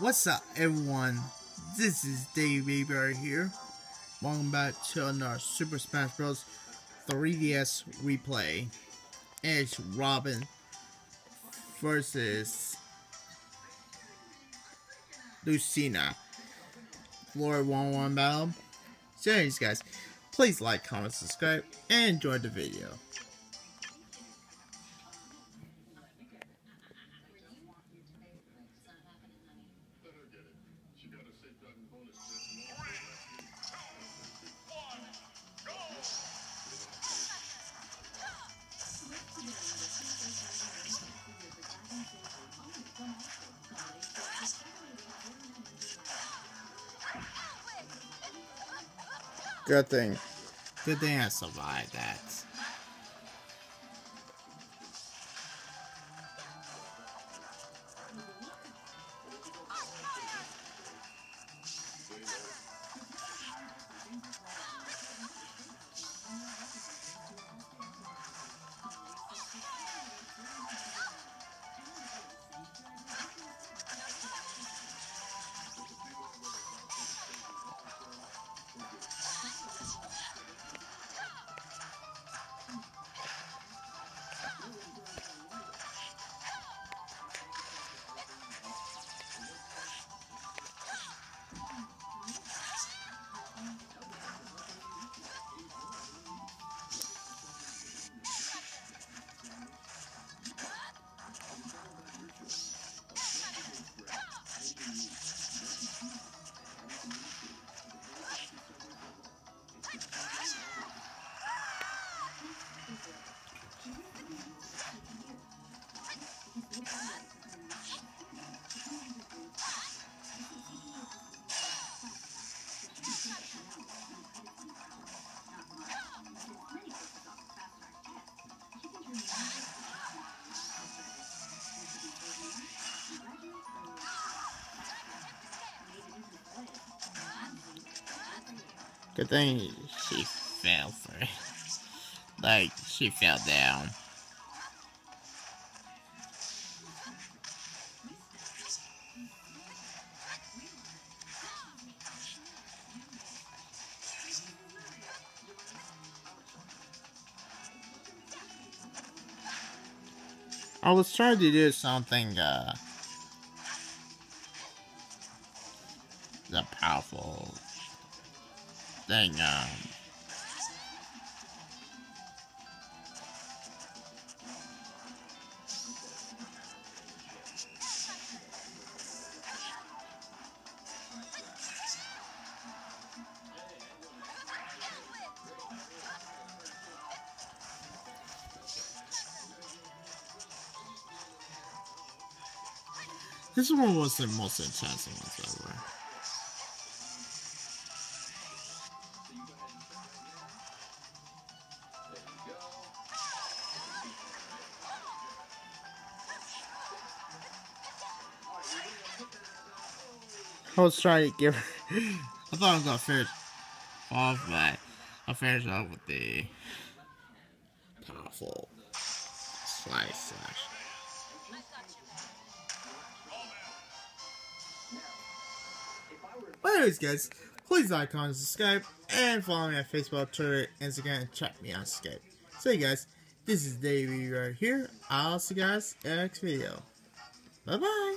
What's up, everyone? This is Dave Bear here. Welcome back to another Super Smash Bros. 3DS replay. It's Robin versus Lucina. Glory 1-1 battle. So anyways, guys, please like, comment, subscribe, and enjoy the video. Good thing. Good thing I survived that. Good thing she fell for it. Like, she fell down. I was trying to do something, uh, the powerful thing, um, This one was the most intense one ever. I was trying to give. I thought I was gonna finish off, but I'll finish off with the powerful slice slash. But anyways, guys, please like, comment, subscribe, and follow me on Facebook, Twitter, Instagram, and check me on Skype. So, you guys, this is Davey right here. I'll see you guys in the next video. Bye bye.